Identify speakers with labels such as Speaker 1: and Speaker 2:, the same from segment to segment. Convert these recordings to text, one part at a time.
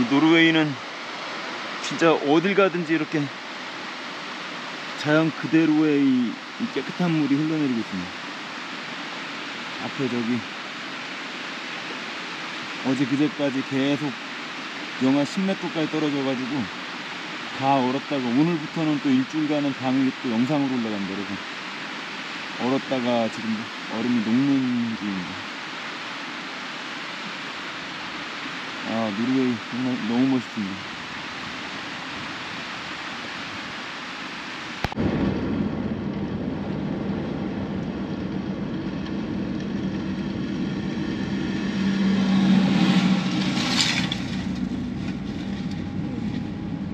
Speaker 1: 어, 이 노르웨이는 진짜 어딜 가든지 이렇게 자연 그대로의 이, 이 깨끗한 물이 흘러내리고 있습니다. 앞에 저기 어제 그제까지 계속 영하 10m까지 떨어져가지고 다 얼었다가 오늘부터는 또 일주일간은 당연히 또 영상으로 올라간다 그래서 얼었다가 지금 얼음이 녹는 중입니다. 아 노르웨이 정말 너무 멋있습니다.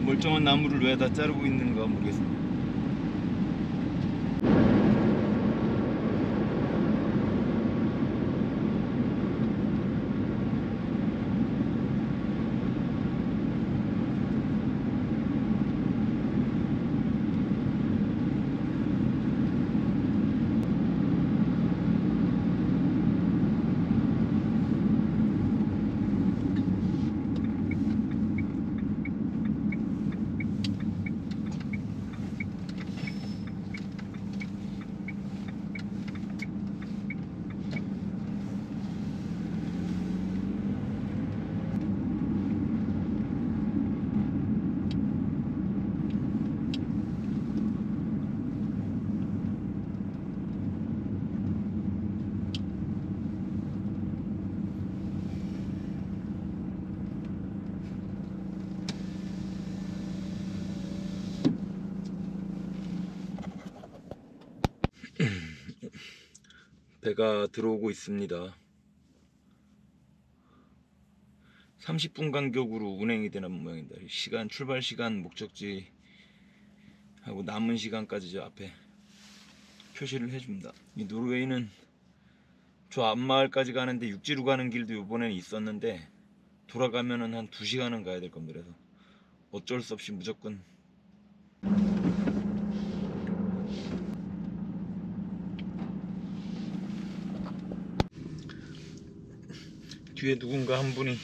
Speaker 1: 멀쩡한 나무를 왜 다 자르고 있는가 모르겠습니다. 배가 들어오고 있습니다. 30분 간격으로 운행이 되는 모양입니다. 시간 출발 시간 목적지 하고 남은 시간까지 저 앞에 표시를 해줍니다. 이 노르웨이는 저 앞마을까지 가는데 육지로 가는 길도 이번에는 있었는데 돌아가면은 한 2시간은 가야 될 겁니다. 그래서 어쩔 수 없이 무조건 뒤에 누군가 한 분이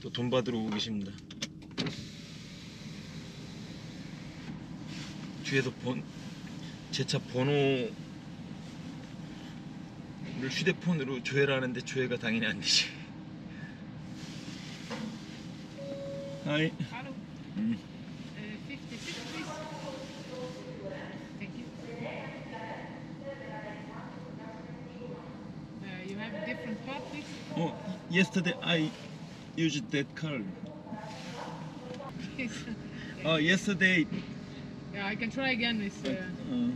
Speaker 1: 또 돈 받으러 오고 계십니다. 뒤에서 번, 제 차 번호를 휴대폰으로 조회를 하는데 조회가 당연히 안 되지. 하이.
Speaker 2: Hello.
Speaker 1: Mm.
Speaker 2: Uh, 56, please. Thank you. Uh, you have a different part, please?
Speaker 1: Oh, yesterday I used that card.
Speaker 2: Please.
Speaker 1: Uh, yesterday,
Speaker 2: yeah, I can try again, miss. Uh,
Speaker 1: uh,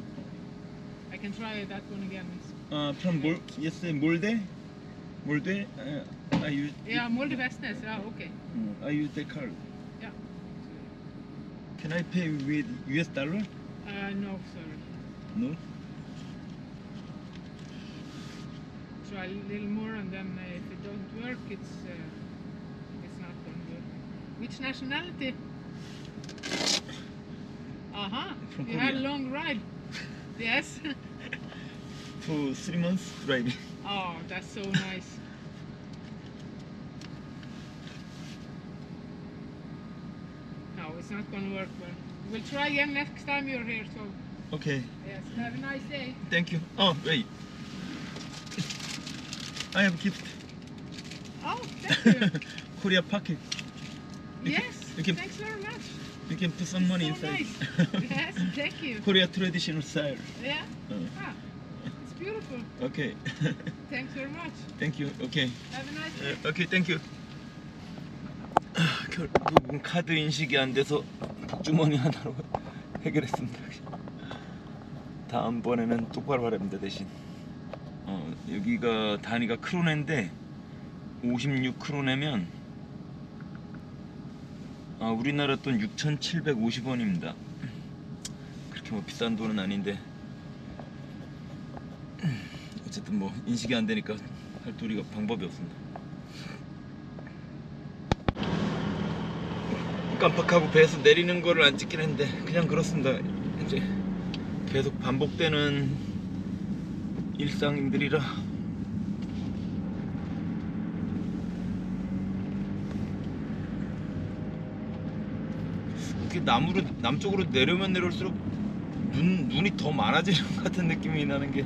Speaker 2: I can try that one again,
Speaker 1: uh, from Mol- yesterday Molde, Molde, uh, I used
Speaker 2: Yeah, Molde Vestnes. Yeah, okay.
Speaker 1: uh, I used that card.
Speaker 2: Yeah.
Speaker 1: Can I pay with US dollar?
Speaker 2: Uh, no, sorry.
Speaker 1: No.
Speaker 2: Try a little more, and then uh, if it don't work, it's uh, it's not going to work. Which nationality? Uh huh.
Speaker 1: From
Speaker 2: You had a long ride. yes.
Speaker 1: For three months driving.
Speaker 2: Oh, that's so nice. No, it's not gonna work well. We'll try again next time you're here, so
Speaker 1: Okay.
Speaker 2: yes. Have a nice day.
Speaker 1: Thank you. Oh wait. I have gift.
Speaker 2: Oh, thank you.
Speaker 1: Korea pocket. You can-
Speaker 2: yes,
Speaker 1: you can-
Speaker 2: thanks very much.
Speaker 1: You can put some money
Speaker 2: so
Speaker 1: inside.
Speaker 2: nice. yes, thank you.
Speaker 1: Korea traditional style.
Speaker 2: Yeah.
Speaker 1: Uh,
Speaker 2: Ah, it's beautiful.
Speaker 1: okay.
Speaker 2: Thanks very much.
Speaker 1: Thank you. Okay.
Speaker 2: Have a nice day.
Speaker 1: 네, OK thank you 아, 결국은 카드 인식이 안 돼서 복주머니 하나로 해결했습니다 다음번에는 똑바로 하랍니다 대신 어, 여기가 단위가 크로네인데 56 크로네면 아, 우리나라 돈 6,750원입니다 그렇게 뭐 비싼 돈은 아닌데 어쨌든 뭐 인식이 안 되니까 할 도리가 방법이 없습니다. 깜빡하고 배에서 내리는 거를 안 찍긴 했는데 그냥 그렇습니다. 이제 계속 반복되는 일상인들이라. 이렇게 남으로 남쪽으로 내려면 내려올수록 눈 눈이 더 많아지는 것 같은 느낌이 나는 게.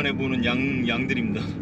Speaker 1: 오랜만에 보는 양, 양들입니다.